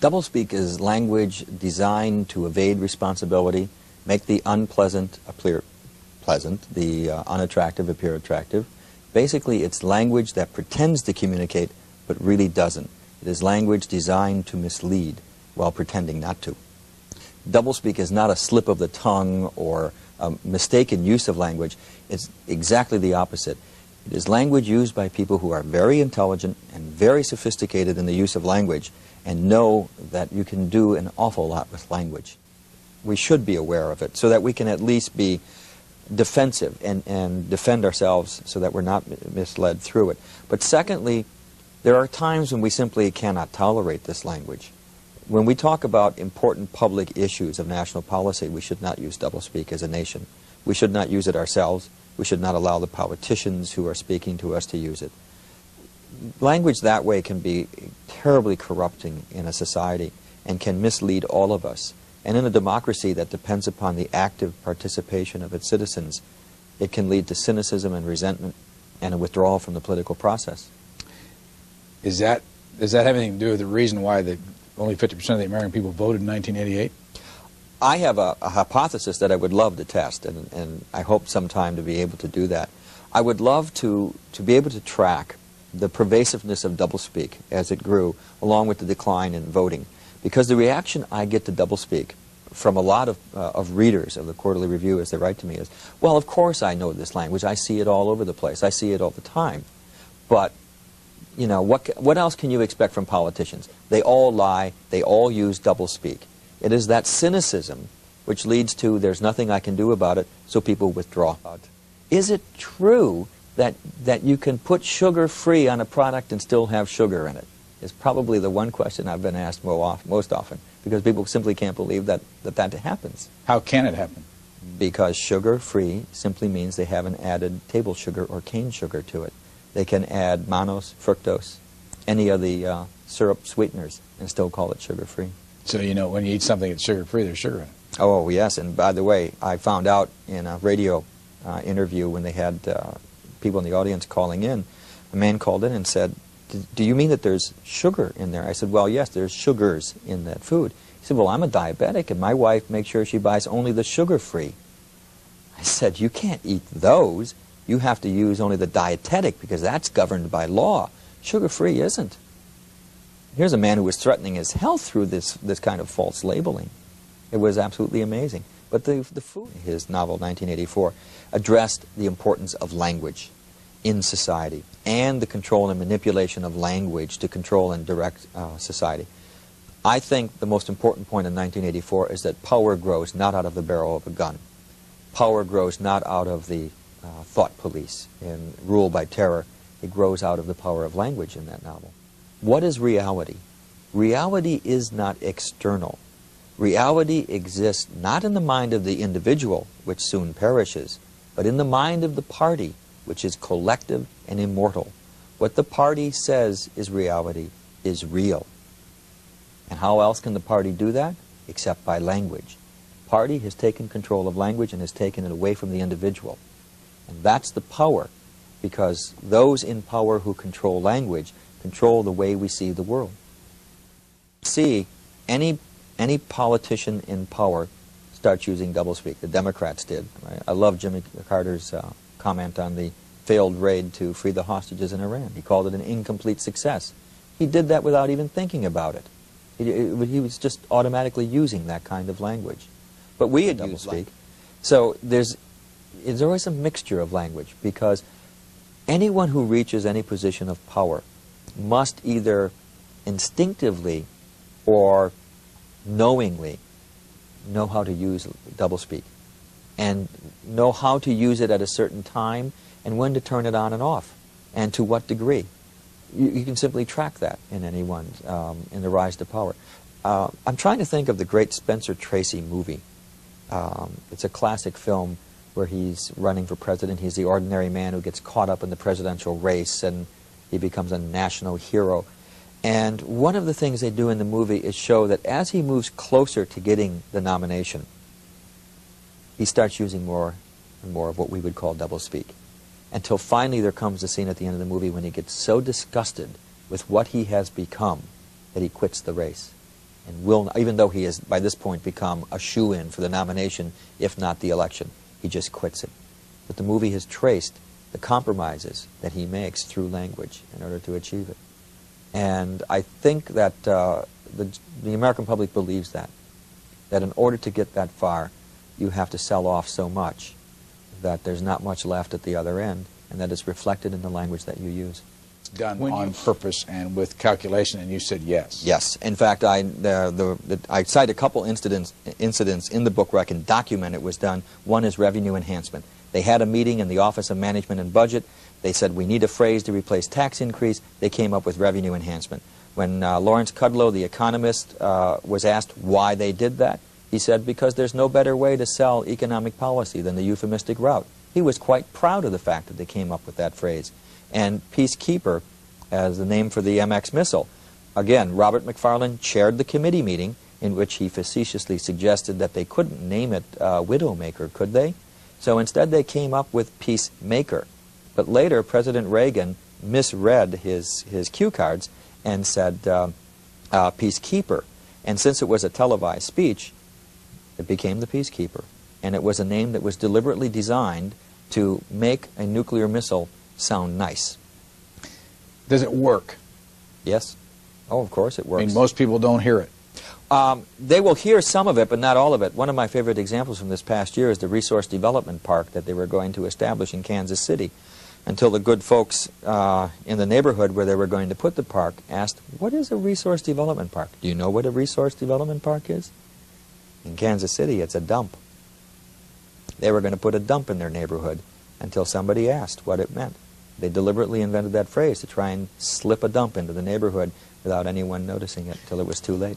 Doublespeak is language designed to evade responsibility, make the unpleasant appear pleasant, the uh, unattractive appear attractive. Basically, it's language that pretends to communicate but really doesn't. It is language designed to mislead while pretending not to. Doublespeak is not a slip of the tongue or a mistaken use of language. It's exactly the opposite. It is language used by people who are very intelligent and very sophisticated in the use of language and know that you can do an awful lot with language. We should be aware of it so that we can at least be defensive and, and defend ourselves so that we're not misled through it. But secondly, there are times when we simply cannot tolerate this language. When we talk about important public issues of national policy, we should not use doublespeak as a nation. We should not use it ourselves. We should not allow the politicians who are speaking to us to use it. Language that way can be terribly corrupting in a society and can mislead all of us. And in a democracy that depends upon the active participation of its citizens, it can lead to cynicism and resentment and a withdrawal from the political process. Is that does that have anything to do with the reason why the only 50% of the American people voted in 1988? I have a, a, hypothesis that I would love to test, and, and I hope sometime to be able to do that. I would love to, to be able to track the pervasiveness of doublespeak as it grew, along with the decline in voting. Because the reaction I get to doublespeak from a lot of, uh, of readers of the Quarterly Review as they write to me is, well, of course I know this language. I see it all over the place. I see it all the time. But you know, what, what else can you expect from politicians? They all lie. They all use doublespeak. It is that cynicism which leads to there's nothing I can do about it, so people withdraw. Is it true that, that you can put sugar free on a product and still have sugar in it? Is probably the one question I've been asked most often because people simply can't believe that that, that happens. How can it happen? Because sugar free simply means they haven't added table sugar or cane sugar to it. They can add mannose, fructose, any of the uh, syrup sweeteners, and still call it sugar-free. So you know when you eat something that's sugar-free, there's sugar in it. Oh, yes. And by the way, I found out in a radio uh, interview when they had uh, people in the audience calling in, a man called in and said, do you mean that there's sugar in there? I said, well, yes, there's sugars in that food. He said, well, I'm a diabetic, and my wife makes sure she buys only the sugar-free. I said, you can't eat those you have to use only the dietetic because that's governed by law. Sugar-free isn't. Here's a man who was threatening his health through this, this kind of false labeling. It was absolutely amazing. But the, the food, his novel, 1984, addressed the importance of language in society and the control and manipulation of language to control and direct uh, society. I think the most important point in 1984 is that power grows not out of the barrel of a gun. Power grows not out of the uh, thought police and rule by terror. It grows out of the power of language in that novel. What is reality? Reality is not external. Reality exists not in the mind of the individual, which soon perishes, but in the mind of the party, which is collective and immortal. What the party says is reality is real. And how else can the party do that? Except by language. Party has taken control of language and has taken it away from the individual. And that's the power, because those in power who control language control the way we see the world. See, any, any politician in power starts using doublespeak. The Democrats did. Right? I love Jimmy Carter's uh, comment on the failed raid to free the hostages in Iran. He called it an incomplete success. He did that without even thinking about it. He, it, he was just automatically using that kind of language. But we had doublespeak. So there's there's always a mixture of language because anyone who reaches any position of power must either instinctively or knowingly know how to use doublespeak and know how to use it at a certain time and when to turn it on and off and to what degree. You, you can simply track that in anyone um, in the rise to power. Uh, I'm trying to think of the great Spencer Tracy movie. Um, it's a classic film where he's running for president. He's the ordinary man who gets caught up in the presidential race and he becomes a national hero. And one of the things they do in the movie is show that as he moves closer to getting the nomination, he starts using more and more of what we would call doublespeak. Until finally there comes a scene at the end of the movie when he gets so disgusted with what he has become that he quits the race. and will, even though he has by this point become a shoe-in for the nomination, if not the election, he just quits it. But the movie has traced the compromises that he makes through language in order to achieve it. And I think that uh, the, the American public believes that, that in order to get that far, you have to sell off so much that there's not much left at the other end, and that it's reflected in the language that you use. It's done When on purpose and with calculation, and you said yes. Yes. In fact, I, the, the, the, I cite a couple incidents, incidents in the book where I can document it was done. One is revenue enhancement. They had a meeting in the Office of Management and Budget. They said, we need a phrase to replace tax increase. They came up with revenue enhancement. When uh, Lawrence Kudlow, the economist, uh, was asked why they did that, he said, because there's no better way to sell economic policy than the euphemistic route. He was quite proud of the fact that they came up with that phrase. And Peacekeeper, as the name for the MX missile, again, Robert McFarlane chaired the committee meeting in which he facetiously suggested that they couldn't name it uh, Widowmaker, could they? So instead they came up with Peacemaker. But later, President Reagan misread his, his cue cards and said uh, uh, Peacekeeper. And since it was a televised speech, it became the Peacekeeper. And it was a name that was deliberately designed to make a nuclear missile sound nice. Does it work? Yes? Oh, of course it works. I mean, most people don't hear it. Um, they will hear some of it, but not all of it. One of my favorite examples from this past year is the Resource Development Park that they were going to establish in Kansas City. Until the good folks uh, in the neighborhood where they were going to put the park asked, What is a Resource Development Park? Do you know what a Resource Development Park is? In Kansas City, it's a dump. They were going to put a dump in their neighborhood until somebody asked what it meant. They deliberately invented that phrase to try and slip a dump into the neighborhood without anyone noticing it until it was too late.